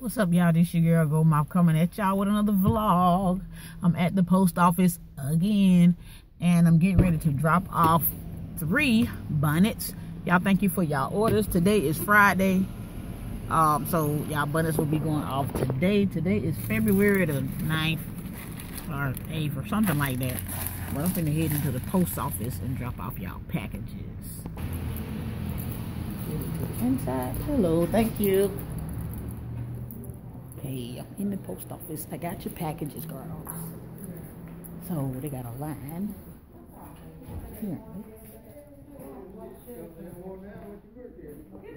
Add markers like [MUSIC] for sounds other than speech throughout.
What's up, y'all? This your girl Goldmouth coming at y'all with another vlog. I'm at the post office again, and I'm getting ready to drop off three bonnets. Y'all, thank you for y'all orders. Today is Friday, um, so y'all bonnets will be going off today. Today is February the 9th or 8th or something like that. But I'm finna head into the post office and drop off y'all packages. Inside. Hello, thank you. I'm in the post office. I got your packages, girls. So they got a line. Here.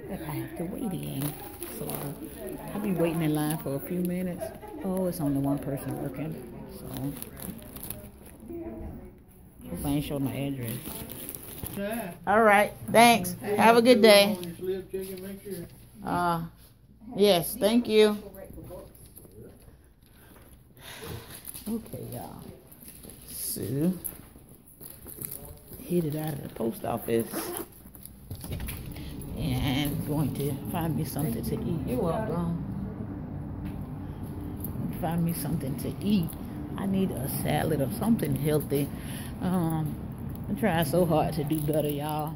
That I have to wait in. So I'll be waiting in line for a few minutes. Oh, it's only one person working. So hope I ain't showing my address. All right. Thanks. Have a good day. Uh, yes. Thank you. Okay, y'all. So, it out of the post office and going to find me something to eat. You're welcome. Find me something to eat. I need a salad or something healthy. Um, I'm trying so hard to do better, y'all.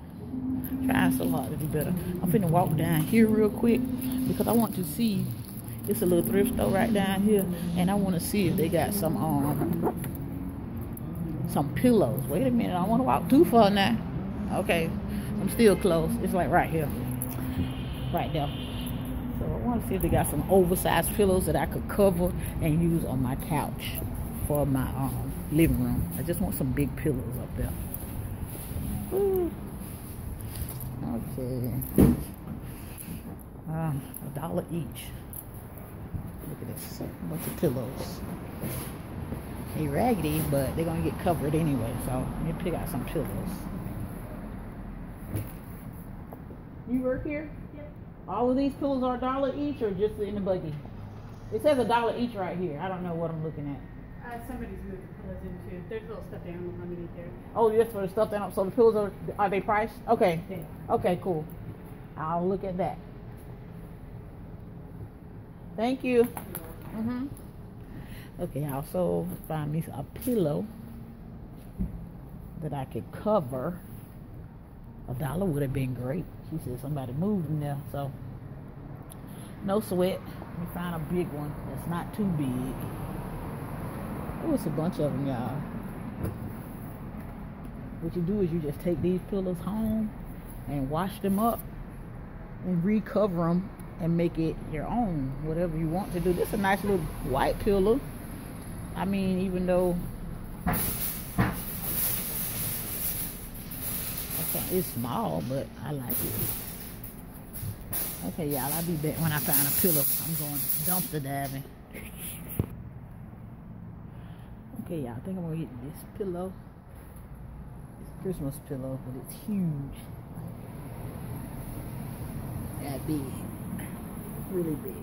Trying so hard to do better. I'm finna walk down here real quick because I want to see it's a little thrift store right down here, and I want to see if they got some um some pillows. Wait a minute, I want to walk too far now. Okay, I'm still close. It's like right here, right there. So I want to see if they got some oversized pillows that I could cover and use on my couch for my um, living room. I just want some big pillows up there. Ooh. Okay. Uh, a dollar each. Look at this. A bunch of pillows. They raggedy, but they're gonna get covered anyway. So let me pick out some pillows. You work here? Yep. All of these pillows are a dollar each, or just in the buggy? It says a dollar each right here. I don't know what I'm looking at. Uh, somebody's moved the pillows into. There's a little stuffed animal underneath there. Oh, just for the stuff that. So the pillows are are they priced? Okay. There. Okay. Cool. I'll look at that. Thank you. Mhm. Okay. I also find me a pillow that I could cover. A dollar would have been great. She said somebody moved in there, so no sweat. Let me find a big one that's not too big. Oh, it's a bunch of them, y'all. What you do is you just take these pillows home and wash them up and recover them and make it your own, whatever you want to do. This is a nice little white pillow. I mean, even though okay, it's small, but I like it. Okay, y'all, I'll be back when I find a pillow. I'm going dumpster diving. Okay, y'all, I think I'm gonna get this pillow. It's a Christmas pillow, but it's huge. That big. Really big.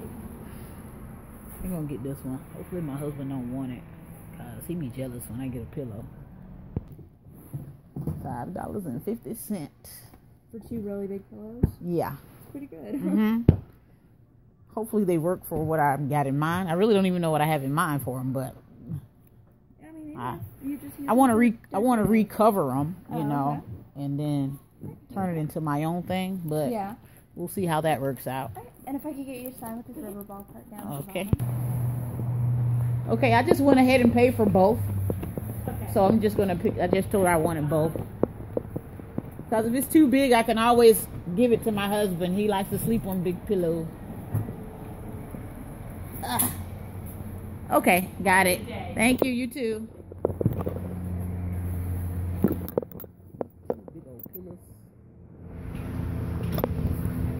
I'm gonna get this one. Hopefully my husband don't want it. Cause he be jealous when I get a pillow. Five dollars and fifty cents. For two really big pillows. Yeah. It's Pretty good. [LAUGHS] hmm Hopefully they work for what I've got in mind. I really don't even know what I have in mind for them, but I mean, you just. use I want to re I want to recover them, you Oh, know, and then turn it into my own thing. But Yeah. We'll see how that works out. And if I could get you to sign with this rubber ball part down. Okay. Okay, I just went ahead and paid for both, Okay. so I'm just gonna pick. I just told her I wanted both. Cause if it's too big, I can always give it to my husband. He likes to sleep on big pillows. Ah. Okay, got it. Thank you. You too. Big old pillows.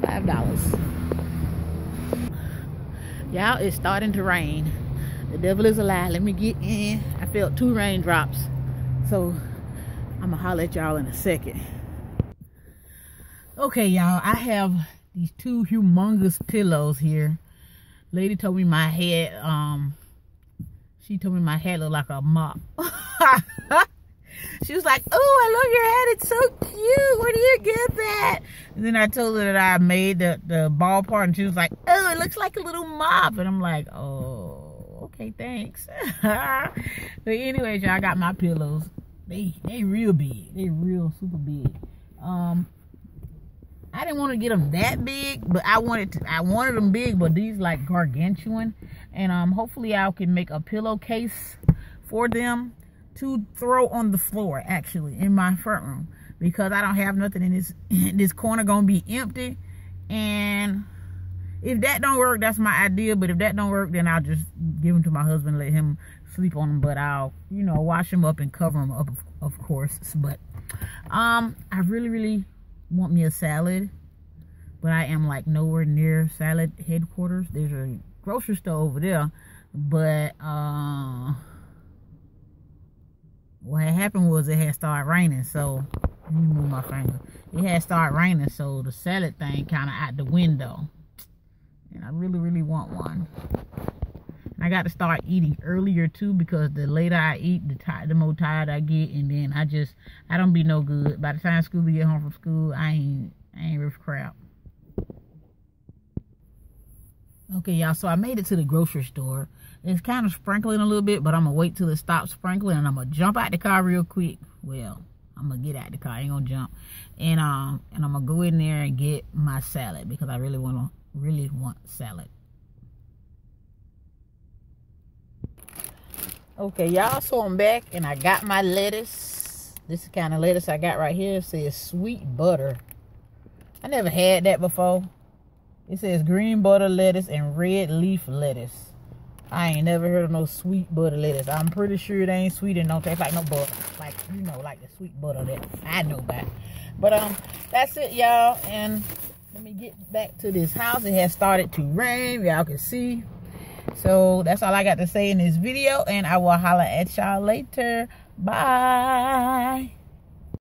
Five dollars. Y'all, it's starting to rain. The devil is a lie. Let me get in. I felt two raindrops. So I'm gonna holler at y'all in a second. Okay, y'all, I have these two humongous pillows here. Lady told me my head, um, she told me my head looked like a mop. [LAUGHS] she was like, oh, I love your hat. It's so cute. Where do you get that? And then I told her that I made the, the ball part and she was like, oh, it looks like a little mop. And I'm like, oh, okay, thanks. [LAUGHS] but anyways, y'all got my pillows. They, they real big. They real super big. Um, I didn't want to get them that big, but I wanted to, I wanted them big, but these like gargantuan. And um, hopefully I can make a pillowcase for them to throw on the floor actually in my front room because I don't have nothing in this [LAUGHS] this corner gonna be empty. And if that don't work that's my idea but if that don't work then I'll just give them to my husband let him sleep on them but I'll you know wash them up and cover them up of course but um I really really want me a salad but I am like nowhere near salad headquarters. There's a grocery store over there but had happened was it had started raining so let me move my finger. It had started raining so the salad thing kind of out the window. And i really really want one. I got to start eating earlier too because the later i eat the, the more tired i get and then i just i don't be no good. By the time school get home from school i ain't i ain't with crap okay y'all so i made it to the grocery store it's kind of sprinkling a little bit, but I'm going to wait till it stops sprinkling and I'm going to jump out the car real quick. Well, I'm going to get out the car. I ain't going to jump. And um and I'm going to go in there and get my salad because I really want to really want salad. Okay, y'all, so I'm back and I got my lettuce. This is kind of lettuce I got right here. It says sweet butter. I never had that before. It says green butter lettuce and red leaf lettuce. I ain't never heard of no sweet butter lettuce. I'm pretty sure it ain't sweet and don't taste like no butter. Like, you know, like the sweet butter that I know about. But, um, that's it, y'all. And let me get back to this house. It has started to rain. Y'all can see. So, that's all I got to say in this video. And I will holler at y'all later. Bye.